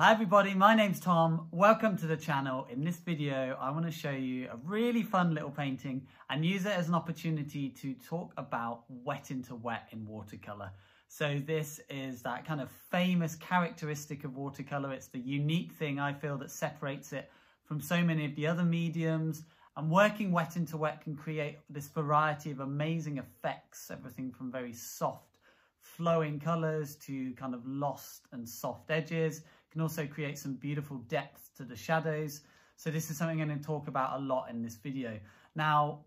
Hi everybody, my name's Tom. Welcome to the channel. In this video, I want to show you a really fun little painting and use it as an opportunity to talk about wet into wet in watercolor. So this is that kind of famous characteristic of watercolor. It's the unique thing I feel that separates it from so many of the other mediums. And working wet into wet can create this variety of amazing effects, everything from very soft flowing colors to kind of lost and soft edges can also create some beautiful depth to the shadows. So this is something I'm going to talk about a lot in this video. Now,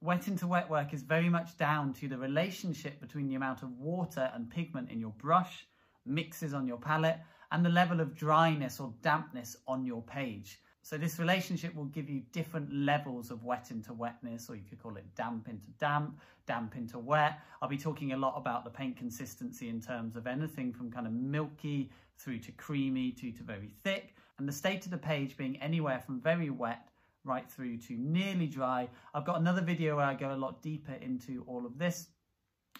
wet into wet work is very much down to the relationship between the amount of water and pigment in your brush, mixes on your palette, and the level of dryness or dampness on your page. So this relationship will give you different levels of wet into wetness, or you could call it damp into damp, damp into wet. I'll be talking a lot about the paint consistency in terms of anything from kind of milky through to creamy to, to very thick, and the state of the page being anywhere from very wet right through to nearly dry. I've got another video where I go a lot deeper into all of this.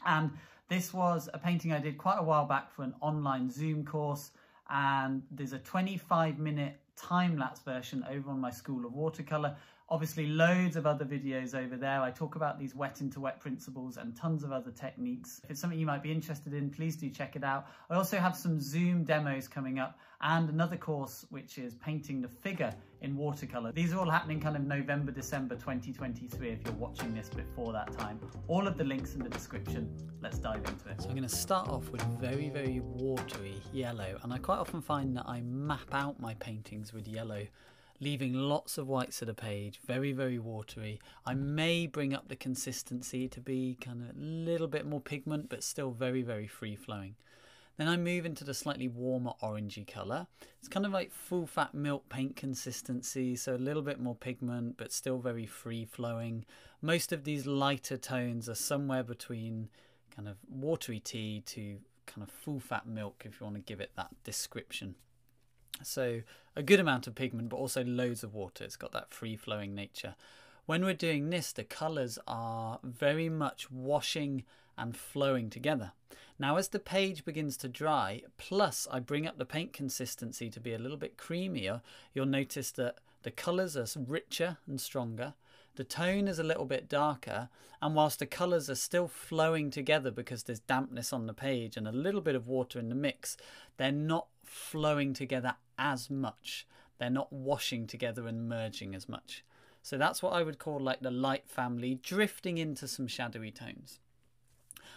And this was a painting I did quite a while back for an online Zoom course. And there's a 25 minute time-lapse version over on my School of Watercolour. Obviously loads of other videos over there. I talk about these wet into wet principles and tons of other techniques. If it's something you might be interested in, please do check it out. I also have some Zoom demos coming up and another course which is painting the figure in watercolour. These are all happening kind of November, December 2023 if you're watching this before that time. All of the links in the description. Let's dive into it. So I'm going to start off with very, very watery yellow and I quite often find that I map out my paintings with yellow leaving lots of whites of the page, very, very watery. I may bring up the consistency to be kind of a little bit more pigment, but still very, very free flowing. Then I move into the slightly warmer orangey colour. It's kind of like full fat milk paint consistency, so a little bit more pigment, but still very free flowing. Most of these lighter tones are somewhere between kind of watery tea to kind of full fat milk, if you want to give it that description. So a good amount of pigment, but also loads of water. It's got that free flowing nature. When we're doing this, the colours are very much washing and flowing together. Now as the page begins to dry, plus I bring up the paint consistency to be a little bit creamier, you'll notice that the colours are richer and stronger. The tone is a little bit darker, and whilst the colours are still flowing together because there's dampness on the page and a little bit of water in the mix, they're not flowing together as much. They're not washing together and merging as much. So that's what I would call like the light family drifting into some shadowy tones.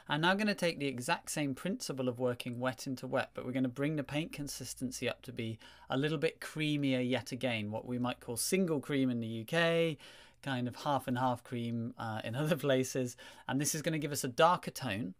I'm now going to take the exact same principle of working wet into wet, but we're going to bring the paint consistency up to be a little bit creamier yet again, what we might call single cream in the UK, kind of half and half cream uh, in other places. And this is going to give us a darker tone,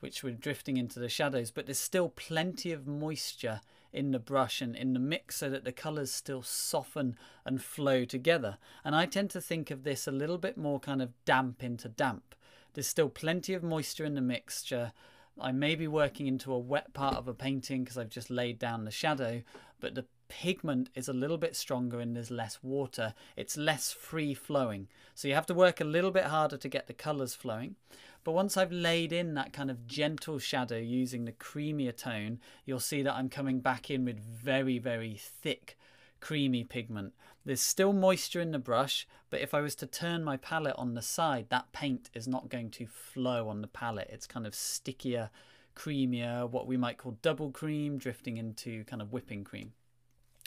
which we're drifting into the shadows, but there's still plenty of moisture in the brush and in the mix so that the colours still soften and flow together. And I tend to think of this a little bit more kind of damp into damp. There's still plenty of moisture in the mixture. I may be working into a wet part of a painting because I've just laid down the shadow, but the pigment is a little bit stronger and there's less water. It's less free flowing. So you have to work a little bit harder to get the colours flowing. But once I've laid in that kind of gentle shadow using the creamier tone, you'll see that I'm coming back in with very, very thick creamy pigment. There's still moisture in the brush, but if I was to turn my palette on the side, that paint is not going to flow on the palette. It's kind of stickier, creamier, what we might call double cream, drifting into kind of whipping cream.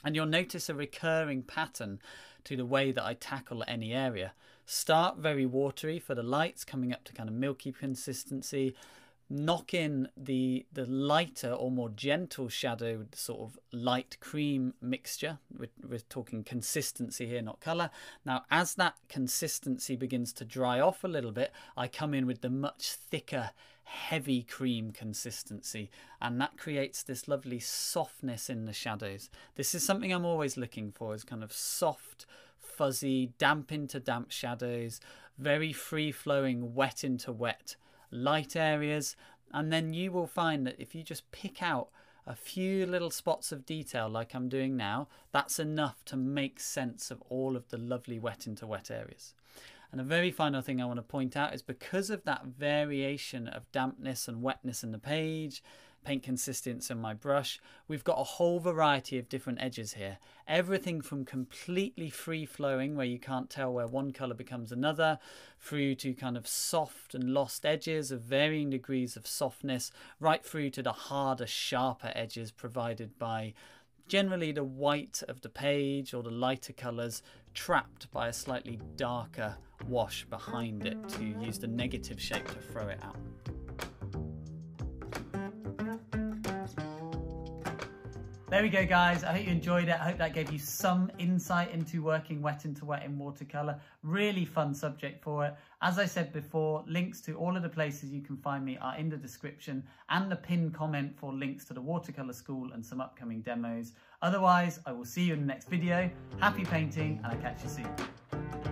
And you'll notice a recurring pattern to the way that I tackle any area. Start very watery for the lights, coming up to kind of milky consistency. Knock in the the lighter or more gentle shadow, sort of light cream mixture. We're, we're talking consistency here, not colour. Now, as that consistency begins to dry off a little bit, I come in with the much thicker heavy cream consistency and that creates this lovely softness in the shadows. This is something I'm always looking for is kind of soft, fuzzy, damp into damp shadows, very free flowing, wet into wet light areas and then you will find that if you just pick out a few little spots of detail like I'm doing now, that's enough to make sense of all of the lovely wet into wet areas. And a very final thing I want to point out is because of that variation of dampness and wetness in the page, paint consistence and my brush. We've got a whole variety of different edges here. Everything from completely free flowing where you can't tell where one colour becomes another through to kind of soft and lost edges of varying degrees of softness right through to the harder sharper edges provided by generally the white of the page or the lighter colours trapped by a slightly darker wash behind it to use the negative shape to throw it out. There we go, guys. I hope you enjoyed it. I hope that gave you some insight into working wet into wet in watercolour. Really fun subject for it. As I said before, links to all of the places you can find me are in the description and the pinned comment for links to the watercolour school and some upcoming demos. Otherwise, I will see you in the next video. Happy painting and I'll catch you soon.